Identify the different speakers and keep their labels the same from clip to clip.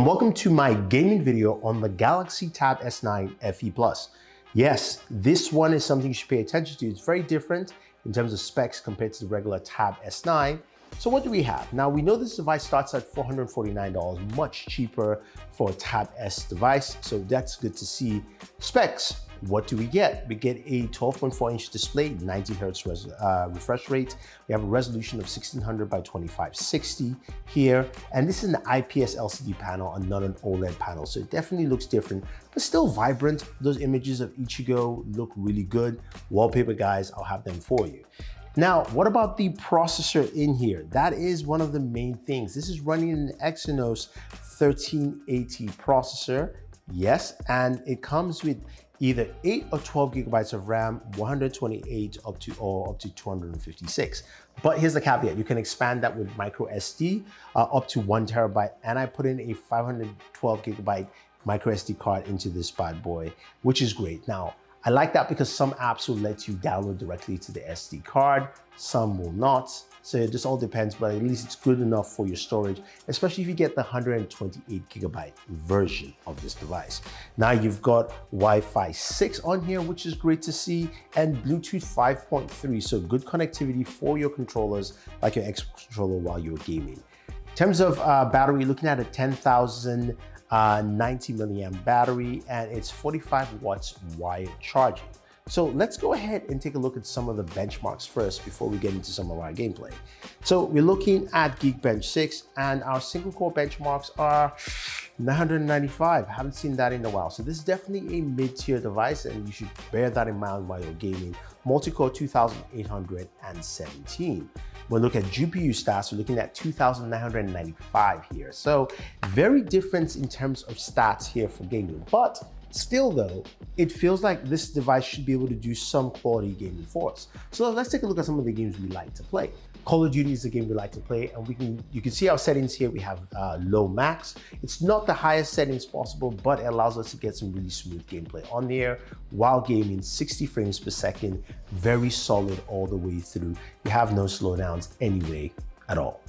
Speaker 1: Welcome to my gaming video on the Galaxy Tab S9 FE Plus. Yes, this one is something you should pay attention to. It's very different in terms of specs compared to the regular Tab S9. So what do we have? Now we know this device starts at $449, much cheaper for a Tab S device. So that's good to see. Specs, what do we get? We get a 12.4 inch display, 90 hertz uh, refresh rate. We have a resolution of 1600 by 2560 here. And this is an IPS LCD panel and not an OLED panel. So it definitely looks different, but still vibrant. Those images of Ichigo look really good. Wallpaper guys, I'll have them for you. Now, what about the processor in here? That is one of the main things. This is running an Exynos 1380 processor. Yes, and it comes with either 8 or 12 gigabytes of RAM, 128 up to or up to 256. But here's the caveat, you can expand that with micro SD uh, up to one terabyte. And I put in a 512 gigabyte micro SD card into this bad boy, which is great. Now, I like that because some apps will let you download directly to the SD card, some will not. So it just all depends, but at least it's good enough for your storage, especially if you get the 128 gigabyte version of this device. Now you've got Wi-Fi 6 on here, which is great to see, and Bluetooth 5.3, so good connectivity for your controllers, like your Xbox controller while you're gaming. In terms of uh, battery, looking at a 10,000 uh, 90 milliamp battery, and it's 45 watts wired charging. So let's go ahead and take a look at some of the benchmarks first before we get into some of our gameplay. So we're looking at Geekbench 6 and our single core benchmarks are 995. I haven't seen that in a while. So this is definitely a mid-tier device and you should bear that in mind while you're gaming. Multi-core 2817. We look at GPU stats, we're looking at 2,995 here. So very different in terms of stats here for gaming, but Still though, it feels like this device should be able to do some quality gaming for us. So let's take a look at some of the games we like to play. Call of Duty is a game we like to play and we can you can see our settings here. We have uh, low max. It's not the highest settings possible, but it allows us to get some really smooth gameplay on there while gaming 60 frames per second, very solid all the way through. You have no slowdowns anyway at all.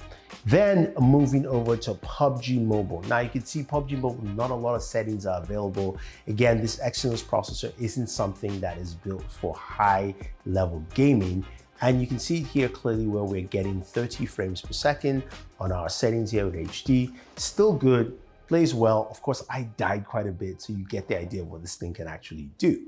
Speaker 1: Then moving over to PUBG Mobile. Now you can see PUBG Mobile, not a lot of settings are available. Again, this Exynos processor isn't something that is built for high level gaming. And you can see here clearly where we're getting 30 frames per second on our settings here with HD. Still good, plays well. Of course, I died quite a bit, so you get the idea of what this thing can actually do.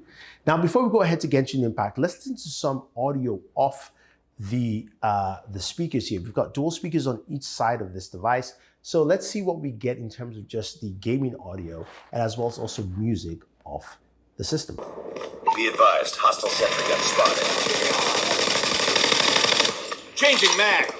Speaker 1: Now, before we go ahead to Genshin Impact, let's listen to some audio off the, uh, the speakers here. We've got dual speakers on each side of this device. So let's see what we get in terms of just the gaming audio and as well as also music off the system.
Speaker 2: Be advised, hostile sentry gun spotted. Changing mag.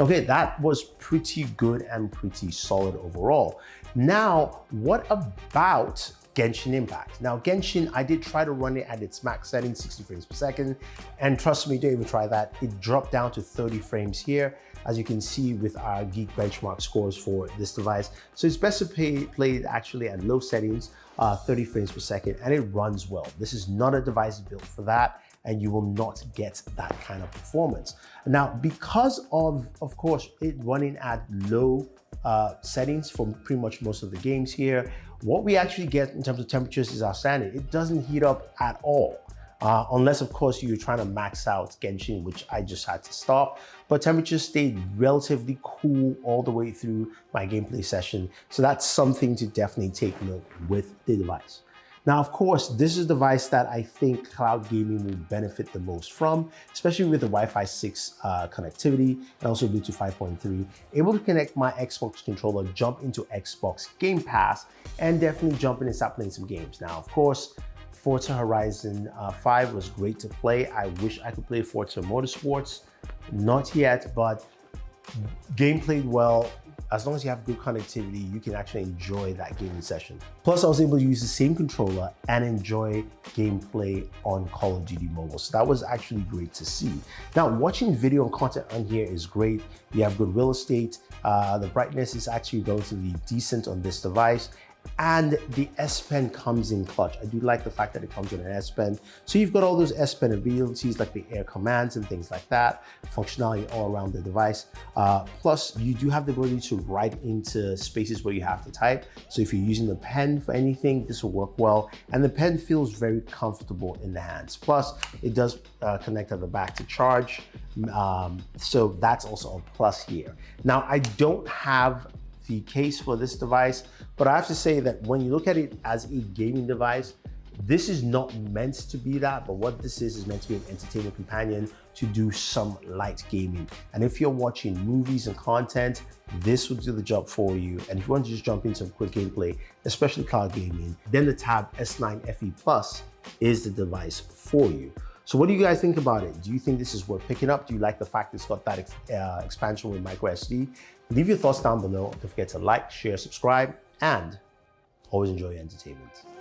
Speaker 1: Okay, that was pretty good and pretty solid overall. Now, what about Genshin Impact. Now Genshin, I did try to run it at its max setting, 60 frames per second, and trust me, don't even try that. It dropped down to 30 frames here, as you can see with our Geek benchmark scores for this device. So it's best to play, play it actually at low settings, uh, 30 frames per second, and it runs well. This is not a device built for that and you will not get that kind of performance. Now, because of, of course, it running at low uh, settings for pretty much most of the games here, what we actually get in terms of temperatures is outstanding. It doesn't heat up at all. Uh, unless of course you're trying to max out Genshin, which I just had to stop. But temperatures stayed relatively cool all the way through my gameplay session. So that's something to definitely take note with the device. Now, of course, this is the device that I think cloud gaming will benefit the most from, especially with the Wi-Fi 6 uh, connectivity and also Bluetooth 5.3. Able to connect my Xbox controller, jump into Xbox Game Pass, and definitely jump in and start playing some games. Now, of course, Forza Horizon uh, 5 was great to play. I wish I could play Forza Motorsports. Not yet, but game played well, as long as you have good connectivity, you can actually enjoy that gaming session. Plus, I was able to use the same controller and enjoy gameplay on Call of Duty Mobile. So that was actually great to see. Now, watching video and content on here is great. You have good real estate. Uh, the brightness is actually relatively decent on this device and the S Pen comes in clutch. I do like the fact that it comes with an S Pen. So you've got all those S Pen abilities like the air commands and things like that, functionality all around the device. Uh, plus, you do have the ability to write into spaces where you have to type. So if you're using the pen for anything, this will work well. And the pen feels very comfortable in the hands. Plus, it does uh, connect at the back to charge. Um, so that's also a plus here. Now, I don't have the case for this device, but I have to say that when you look at it as a gaming device, this is not meant to be that, but what this is is meant to be an entertainment companion to do some light gaming. And if you're watching movies and content, this will do the job for you. And if you want to just jump into some quick gameplay, especially card gaming, then the Tab S9 FE Plus is the device for you. So what do you guys think about it? Do you think this is worth picking up? Do you like the fact it's got that uh, expansion with micro SD? Leave your thoughts down below. Don't forget to like, share, subscribe, and always enjoy your entertainment.